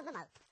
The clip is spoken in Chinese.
不可能。